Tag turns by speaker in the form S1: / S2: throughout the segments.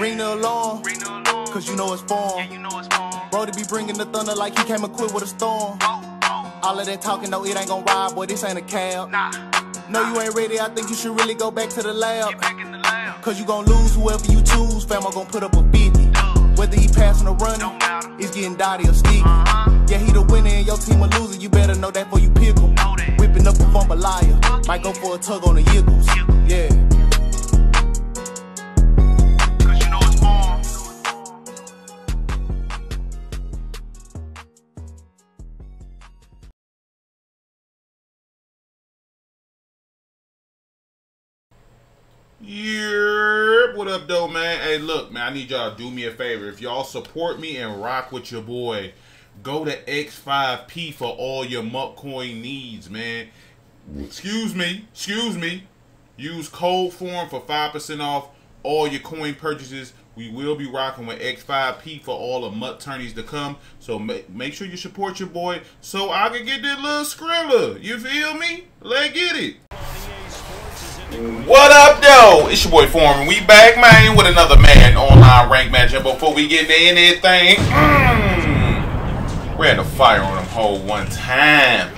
S1: Ring the alarm, cause you know it's form. Brody be bringing the thunder like he came equipped with a storm. Oh, oh. All of that talking, though, it ain't gon' ride, boy, this ain't a cab. No, you ain't ready, I think you should really go back to the lab. Cause you gon' lose whoever you choose, fam, I'm gon' put up a 50. Whether he passing or running, he's getting dotty or sticky. Uh-huh. Yeah, he the winner and your team a loser, you better know that before you pick him. Whipping up a bumper liar, might go for a tug on the yiggles. Yeah.
S2: Up, though, man? Hey, look, man, I need y'all to do me a favor. If y'all support me and rock with your boy, go to X5P for all your MUT coin needs, man. Excuse me, excuse me. Use code form for 5% off all your coin purchases. We will be rocking with X5P for all the MUT tourneys to come. So make, make sure you support your boy so I can get that little Skrilla. You feel me? Let's get it. What up, though? It's your boy Foreman. We back, man, with another man online rank matchup. Before we get into anything, mm, we had to fire on them whole one time.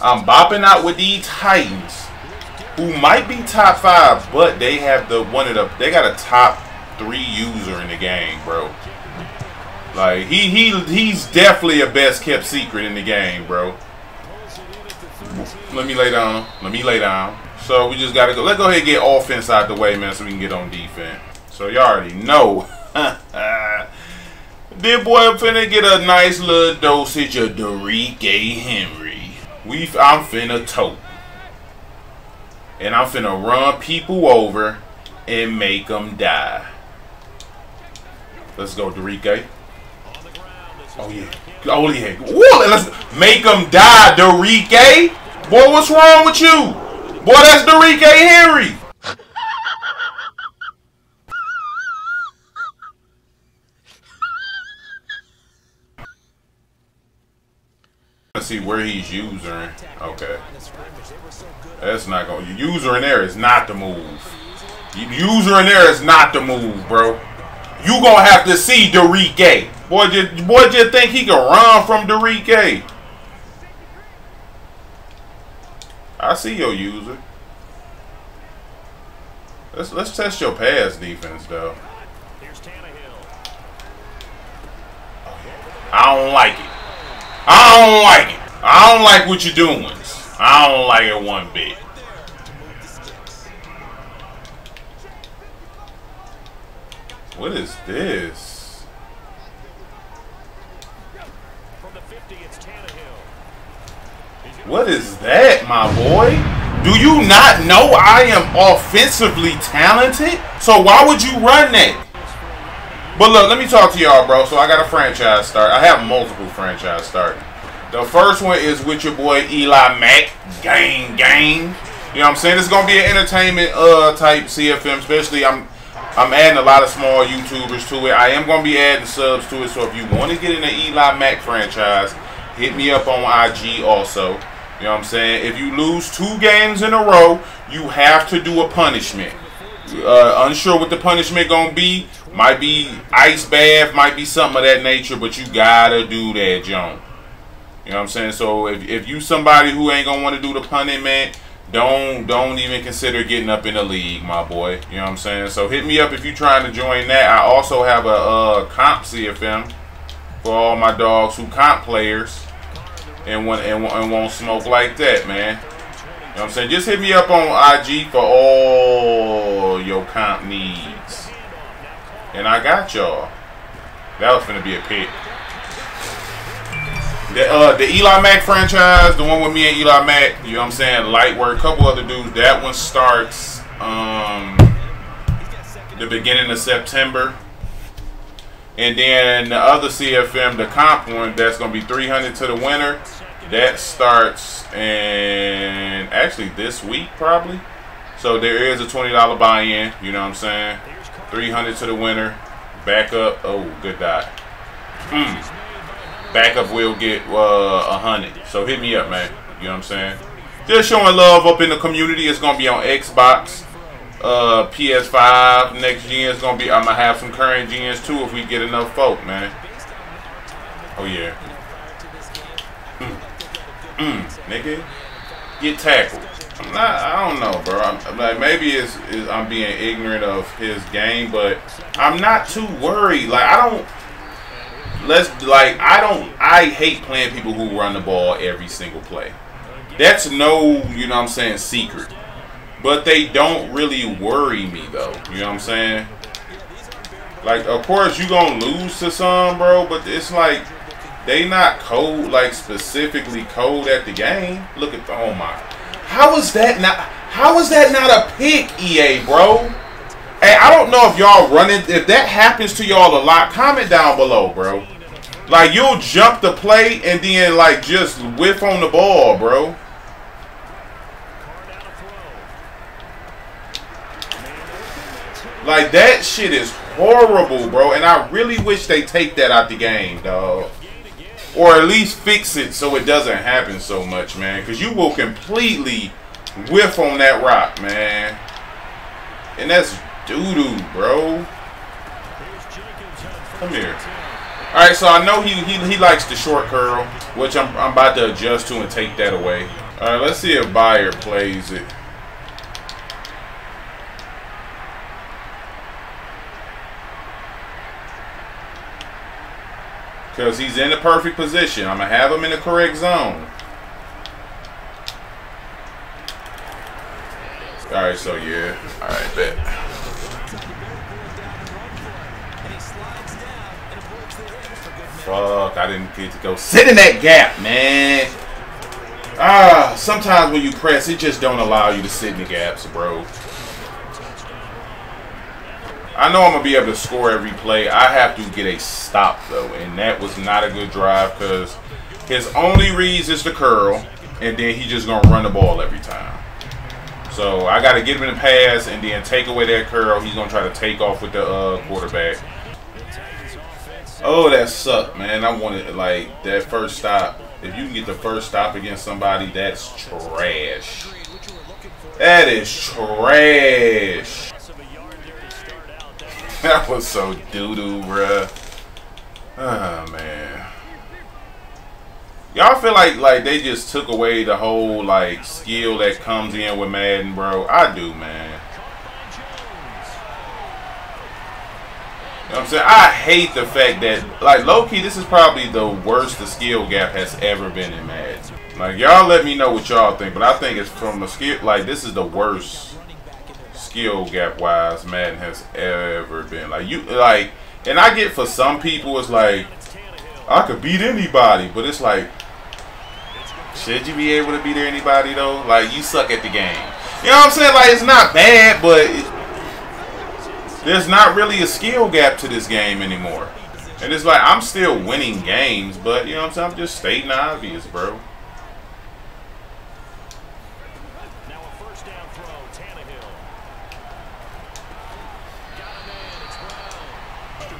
S2: I'm bopping out with these Titans, who might be top five, but they have the one of the they got a top three user in the game, bro. Like he he he's definitely a best kept secret in the game, bro. Let me lay down. Let me lay down. So we just got to go. Let's go ahead and get offense out the way, man, so we can get on defense. So y'all already know. this boy finna get a nice little dosage of Derrick Henry. We, I'm finna tote. And I'm finna run people over and make them die. Let's go, Derrick. Oh, yeah. Oh, yeah. Woo, let's make them die, Derrick. Boy, what's wrong with you? Boy, that's Derrick Henry. Let's see where he's using. Okay. That's not going. to User in there is not the move. User in there is not the move, bro. You gonna have to see Derrick. Boy, just boy, just think he can run from Derrick. I see your user. Let's let's test your pass defense though. I don't like it. I don't like it. I don't like what you're doing. I don't like it one bit. What is this? What is that, my boy? Do you not know I am offensively talented? So why would you run that? But look, let me talk to y'all, bro. So I got a franchise start. I have multiple franchise start. The first one is with your boy Eli Mack. Gang, gang. You know what I'm saying? It's gonna be an entertainment uh type CFM, especially I'm I'm adding a lot of small YouTubers to it. I am gonna be adding subs to it. So if you want to get in the Eli Mack franchise, hit me up on IG also. You know what I'm saying? If you lose two games in a row, you have to do a punishment. Uh, unsure what the punishment gonna be. Might be ice bath, might be something of that nature, but you gotta do that, John. You know what I'm saying? So if, if you somebody who ain't gonna want to do the punishment, don't don't even consider getting up in the league, my boy. You know what I'm saying? So hit me up if you're trying to join that. I also have a uh, comp CFM for all my dogs who comp players and want and, and won't smoke like that, man. You know what I'm saying? Just hit me up on IG for all your comp needs. And I got y'all. That was gonna be a pick. The, uh, the Eli Mack franchise, the one with me and Eli Mack, you know what I'm saying? Light work, couple other dudes. That one starts um, the beginning of September. And then the other CFM, the comp one, that's going to be 300 to the winner. That starts in actually this week, probably. So there is a $20 buy-in, you know what I'm saying? 300 to the winner. Backup. Oh, good dot. Mm. Backup will get uh, 100. So hit me up, man. You know what I'm saying? Just showing love up in the community. It's going to be on Xbox. Uh, PS5 next gen is gonna be. I'm gonna have some current gens too if we get enough folk, man. Oh yeah. Mm, mm nigga, get tackled. I'm not. I don't know, bro. I'm, like maybe it's, it's I'm being ignorant of his game, but I'm not too worried. Like I don't. Let's like I don't. I hate playing people who run the ball every single play. That's no, you know what I'm saying, secret. But they don't really worry me though. You know what I'm saying? Like, of course you gonna lose to some, bro. But it's like they not cold, like specifically cold at the game. Look at the oh my how is that not? How is that not a pick, EA, bro? Hey, I don't know if y'all running. If that happens to y'all a lot, comment down below, bro. Like you'll jump the play and then like just whiff on the ball, bro. Like that shit is horrible, bro. And I really wish they take that out the game, dog. Or at least fix it so it doesn't happen so much, man. Because you will completely whiff on that rock, man. And that's doo-doo, bro. Come here. All right, so I know he, he, he likes the short curl, which I'm, I'm about to adjust to and take that away. All right, let's see if Byard plays it. Because he's in the perfect position. I'm going to have him in the correct zone. Alright, so yeah. Alright, bet. Fuck, I didn't get to go sit in that gap, man. Ah, sometimes when you press, it just don't allow you to sit in the gaps, bro. I know I'm to be able to score every play. I have to get a stop, though. And that was not a good drive because his only reads is the curl. And then he's just to run the ball every time. So I got to get him in the pass and then take away that curl. He's to try to take off with the uh, quarterback. Oh, that sucked, man. I wanted, like, that first stop. If you can get the first stop against somebody, that's trash. That is trash. That was so doo-doo, bruh. Oh, man. Y'all feel like like they just took away the whole like skill that comes in with Madden, bro? I do, man. You know I'm saying? I hate the fact that, like, low-key, this is probably the worst the skill gap has ever been in Madden. Like, y'all let me know what y'all think, but I think it's from a skill, like, this is the worst skill gap wise Madden has ever been. Like you like and I get for some people it's like I could beat anybody, but it's like should you be able to beat anybody though? Like you suck at the game. You know what I'm saying? Like it's not bad, but it, there's not really a skill gap to this game anymore. And it's like I'm still winning games, but you know what I'm saying? I'm just stating obvious, bro.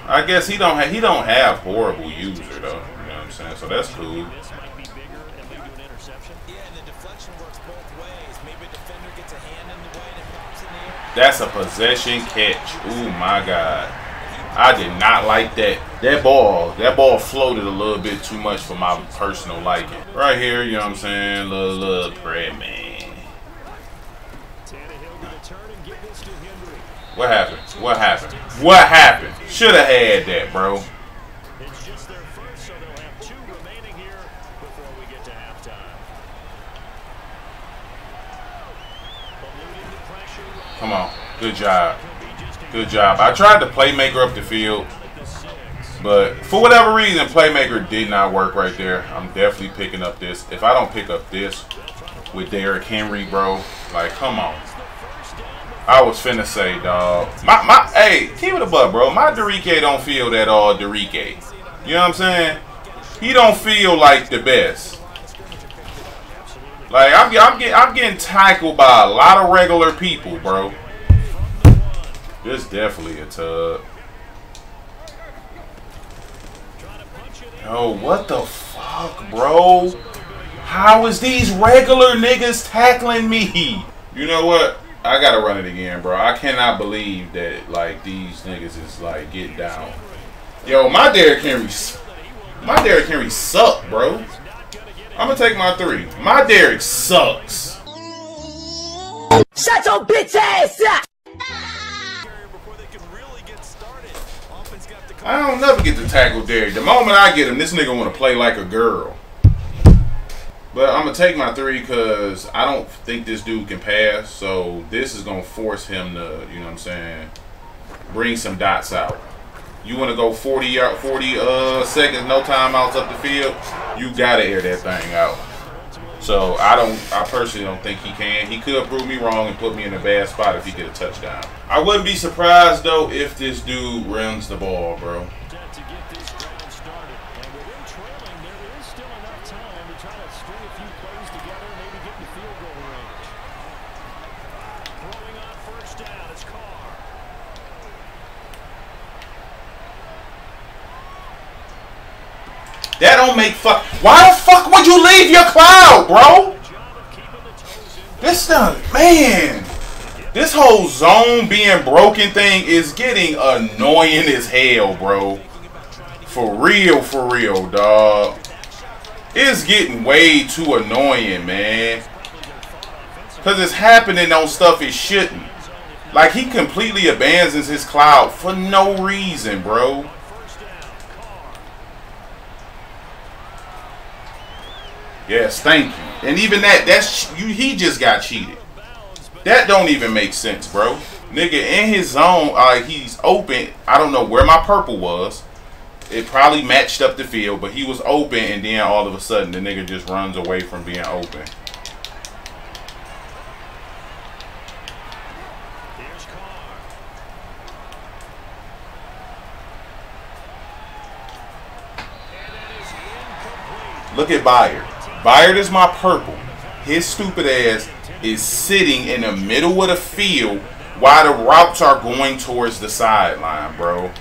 S2: I guess he don't have he don't have horrible user though. You know what I'm saying? So that's cool. That's a possession catch. Oh my god. I did not like that. That ball, that ball floated a little bit too much for my personal liking. Right here, you know what I'm saying? Little, little bread man. What happened? What happened? What happened? Should have had that, bro. Come on. Good job. Good job. I tried to playmaker up the field. But for whatever reason, playmaker did not work right there. I'm definitely picking up this. If I don't pick up this with Derrick Henry, bro, like, come on. I was finna say, dog. My, my, hey, keep it a buck, bro. My Derrick don't feel that all Derrick. You know what I'm saying? He don't feel like the best. Like I'm, I'm getting, I'm getting tackled by a lot of regular people, bro. This definitely a tub. Oh, what the fuck, bro? How is these regular niggas tackling me? You know what? I gotta run it again, bro. I cannot believe that like these niggas is like getting down. Yo, my Derrick Henry, my Derrick Henry suck, bro. I'm gonna take my three. My Derrick sucks.
S3: Shut your bitch ass up!
S2: I don't never get to tackle Derrick. The moment I get him, this nigga want to play like a girl. But I'm gonna take my three because I don't think this dude can pass. So this is gonna force him to, you know what I'm saying, bring some dots out. You want to go 40 yard, 40 uh, seconds, no timeouts up the field. You gotta air that thing out. So I don't, I personally don't think he can. He could prove me wrong and put me in a bad spot if he get a touchdown. I wouldn't be surprised though if this dude runs the ball, bro. That don't make fuck. Why the fuck would you leave your cloud, bro? This done, man. This whole zone being broken thing is getting annoying as hell, bro. For real, for real, dog. It's getting way too annoying, man. Because it's happening on stuff it shouldn't. Like, he completely abandons his cloud for no reason, bro. Yes, thank you. And even that, that's you. He just got cheated. That don't even make sense, bro. Nigga in his zone, uh, he's open. I don't know where my purple was. It probably matched up the field, but he was open, and then all of a sudden, the nigga just runs away from being open. Look at Byard. Byard is my purple. His stupid ass is sitting in the middle of the field while the routes are going towards the sideline, bro.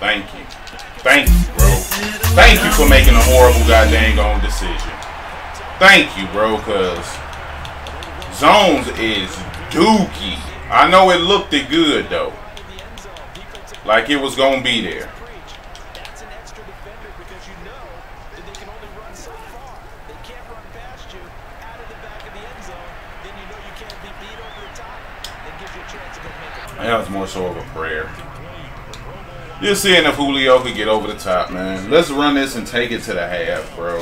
S2: Thank you. Thank you, bro. Thank you for making a horrible goddamn on decision. Thank you, bro, because Zones is dookie. I know it looked it good, though. Like it was going to be there. That was more so of a prayer. You're seeing if Julio could get over the top, man. Let's run this and take it to the half, bro.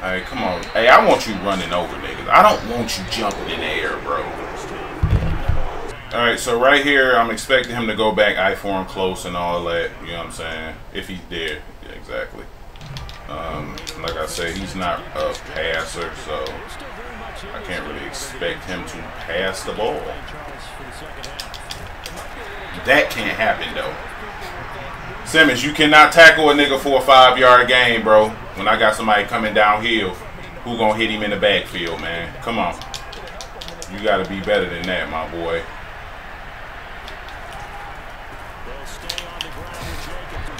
S2: Hey, come on. Hey, I want you running over niggas. I don't want you jumping in the air, bro. Alright, so right here, I'm expecting him to go back I form close and all that. You know what I'm saying? If he's there. Yeah, exactly. Um, like I said, he's not a passer, so I can't really expect him to pass the ball. That can't happen, though. Simmons, you cannot tackle a nigga for a five-yard game, bro. When I got somebody coming downhill who gonna hit him in the backfield, man. Come on. You got to be better than that, my boy.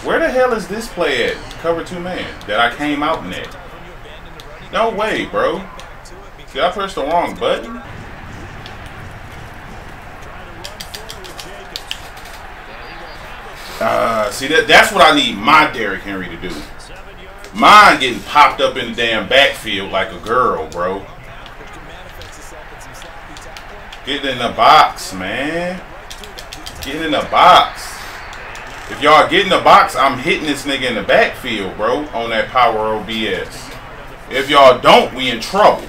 S2: Where the hell is this play at? Cover two man that I came out in that. No way, bro. Did I press the wrong button? Uh, see that that's what I need my Derrick Henry to do. Mine getting popped up in the damn backfield like a girl, bro. Getting in the box, man. Getting in the box. If y'all get in the box, I'm hitting this nigga in the backfield, bro, on that power OBS. If y'all don't, we in trouble.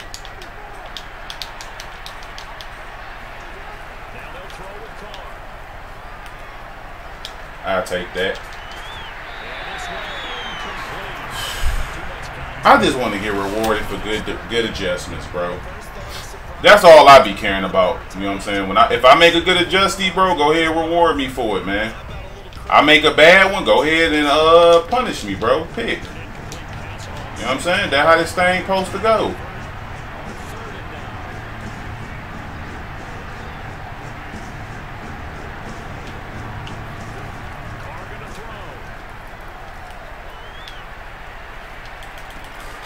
S2: I'll take that. I just want to get rewarded for good good adjustments, bro. That's all I be caring about. You know what I'm saying? When I if I make a good adjustee, bro, go ahead and reward me for it, man. I make a bad one, go ahead and uh punish me, bro. Pick. You know what I'm saying? That's how this thing supposed to go.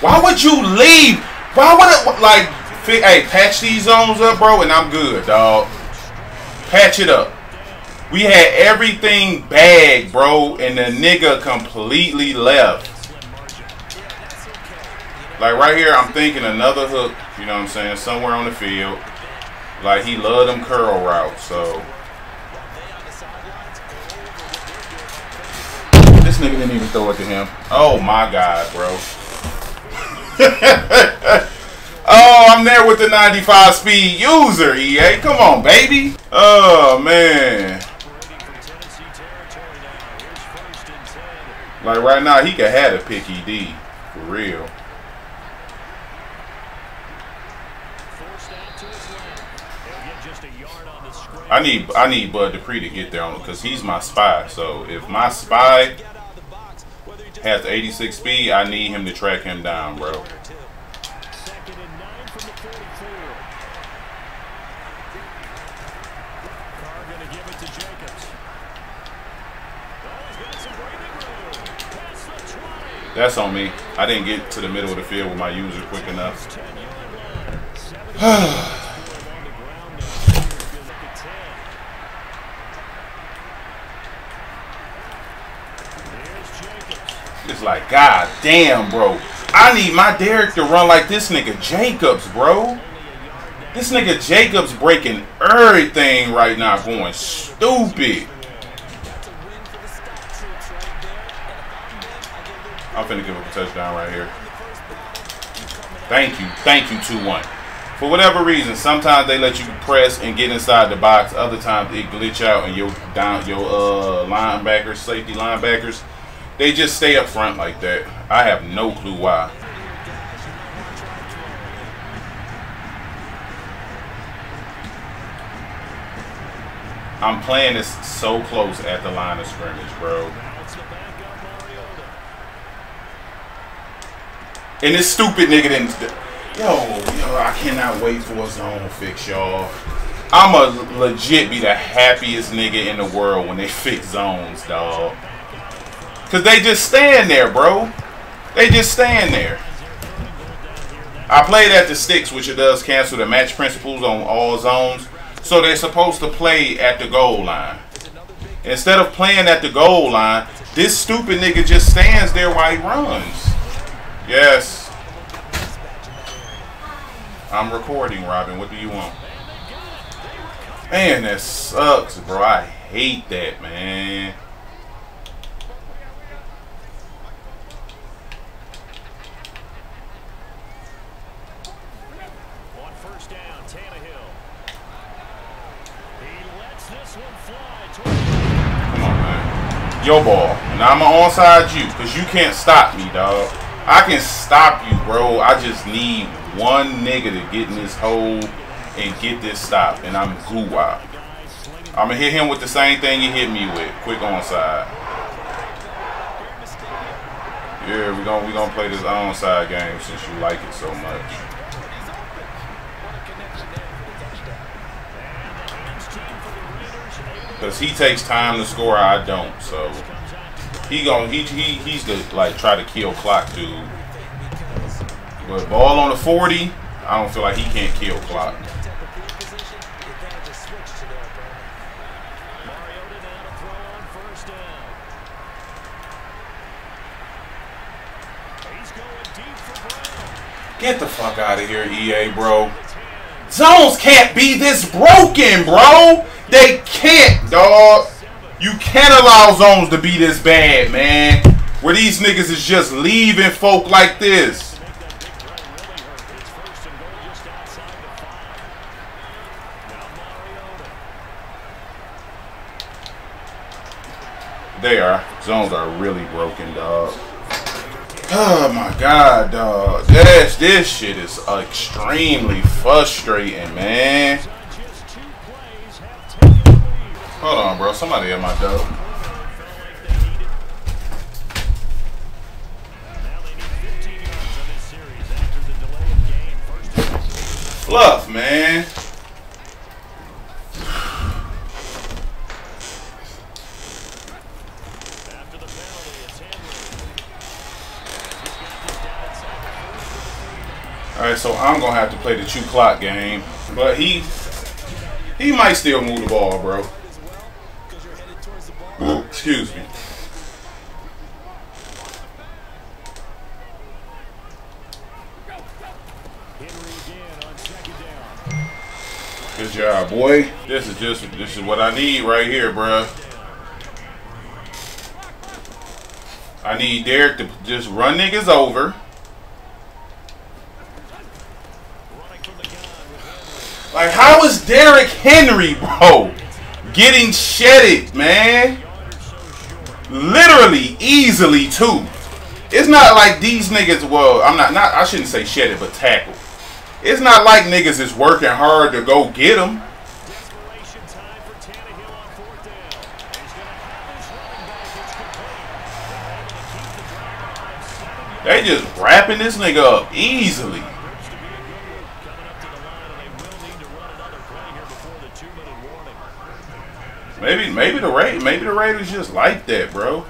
S2: Why would you leave? Why would it, like, hey, patch these zones up, bro, and I'm good, dog. Patch it up. We had everything bagged, bro, and the nigga completely left. Like right here, I'm thinking another hook, you know what I'm saying, somewhere on the field. Like he loved them curl routes, so. This nigga didn't even throw it to him. Oh my god, bro. oh, I'm there with the 95 speed user, EA. Come on, baby. Oh, man. Like right now, he could have a picky D. For real. I need I need Bud Dupree to get there on because he's my spy. So if my spy has 86 speed, I need him to track him down, bro. That's on me. I didn't get to the middle of the field with my user quick enough. It's like, God damn, bro. I need my Derrick to run like this nigga Jacobs, bro. This nigga Jacobs breaking everything right now, going stupid. I'm finna give up a touchdown right here. Thank you. Thank you, 2-1. For whatever reason, sometimes they let you press and get inside the box. Other times it glitch out and your down your uh linebackers, safety linebackers, they just stay up front like that. I have no clue why. I'm playing this so close at the line of scrimmage, bro. And this stupid nigga didn't. Yo, yo, I cannot wait for a zone fix, y'all. I'ma legit be the happiest nigga in the world when they fix zones, dog. Cause they just stand there, bro. They just stand there. I played at the sticks, which it does cancel the match principles on all zones. So they're supposed to play at the goal line. Instead of playing at the goal line, this stupid nigga just stands there while he runs. Yes. I'm recording, Robin. What do you want? Man, that sucks, bro. I hate that, man. Come on, man. Your ball. Now I'm on onside you because you can't stop me, dog. I can stop you, bro. I just need one nigga to get in this hole and get this stop, and I'm goo. I'm gonna hit him with the same thing he hit me with. Quick onside. Yeah, we're gonna we gonna play this onside game since you like it so much. Cause he takes time to score, I don't. So he going he he he's the like try to kill clock dude. But ball on the 40, I don't feel like he can't kill clock. Get the fuck out of here, EA, bro. Zones can't be this broken, bro. They can't, dog. You can't allow zones to be this bad, man. Where these niggas is just leaving folk like this. They are. Zones are really broken, dog. Oh my god, dog. This, this shit is extremely frustrating, man. Hold on, bro. Somebody at my door. Fluff, man. Alright, so I'm gonna have to play the two clock game. But he he might still move the ball, bro. Excuse me. Good job, boy. This is just this is what I need right here, bro. I need Derrick to just run niggas over. Like, how is Derrick Henry, bro, getting shedded, man? Literally, easily, too. It's not like these niggas, well, I'm not, not I shouldn't say shedded, but tackled. It's not like niggas is working hard to go get him. They just wrapping this nigga up easily. Maybe maybe the Raiders maybe the Raiders just like that, bro.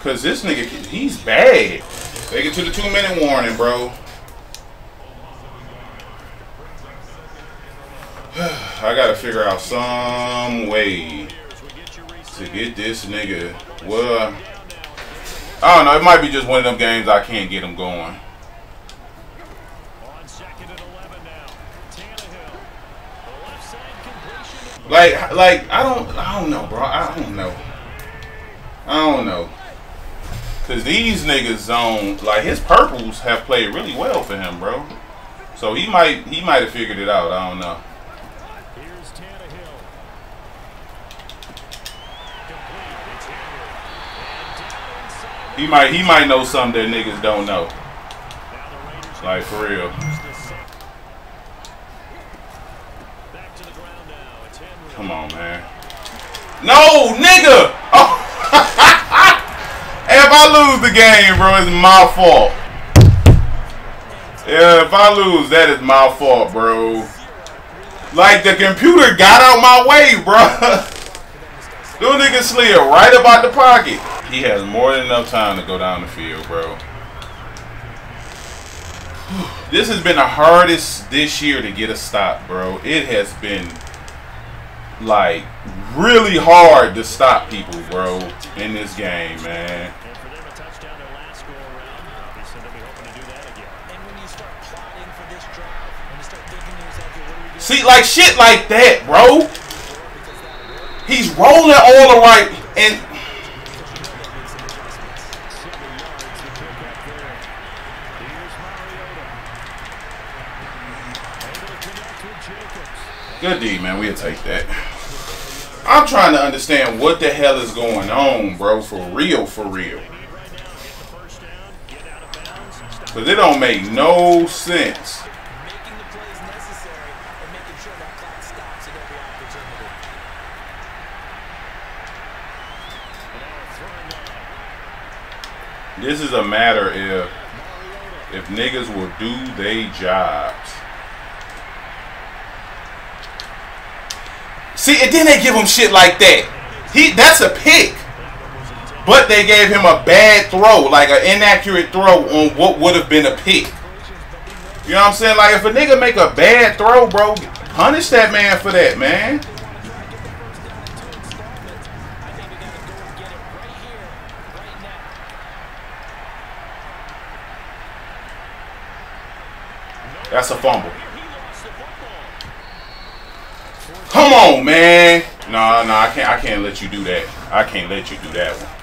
S2: Cause this nigga he's bad. Take it to the two minute warning, bro. I gotta figure out some way to get this nigga. Well, I don't know. It might be just one of them games I can't get him going. Like, like I don't, I don't know, bro. I don't know. I don't know. Cause these niggas zone, like his purples have played really well for him, bro. So he might, he might have figured it out. I don't know. He might he might know something that niggas don't know. Like for real. Come on, man. No, nigga! Oh. if I lose the game, bro, it's my fault. Yeah, if I lose, that is my fault, bro. Like, the computer got out my way, bro. Little nigga slid right about the pocket. He has more than enough time to go down the field, bro. This has been the hardest this year to get a stop, bro. It has been like really hard to stop people, bro, in this game, man. See, like shit like that, bro. He's rolling all the right and Good D, man. We'll take that. I'm trying to understand what the hell is going on, bro. For real, for real. But it don't make no sense. This is a matter if if niggas will do they jobs. See, and then they give him shit like that. He that's a pick. But they gave him a bad throw, like an inaccurate throw on what would have been a pick. You know what I'm saying? Like if a nigga make a bad throw, bro, punish that man for that, man. That's a fumble. Come on, man. No, no, I can't. I can't let you do that. I can't let you do that one.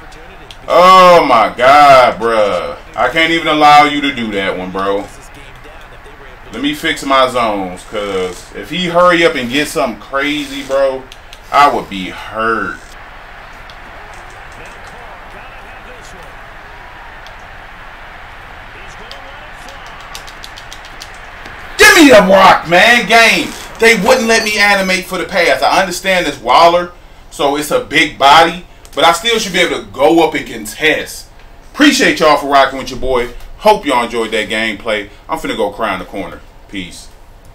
S2: Oh my God, bruh. I can't even allow you to do that one, bro. Let me fix my zones, cause if he hurry up and get something crazy, bro, I would be hurt. Give me the rock, man. Game. They wouldn't let me animate for the pass. I understand this Waller, so it's a big body, but I still should be able to go up and contest. Appreciate y'all for rocking with your boy. Hope y'all enjoyed that gameplay. I'm finna go cry in the corner. Peace.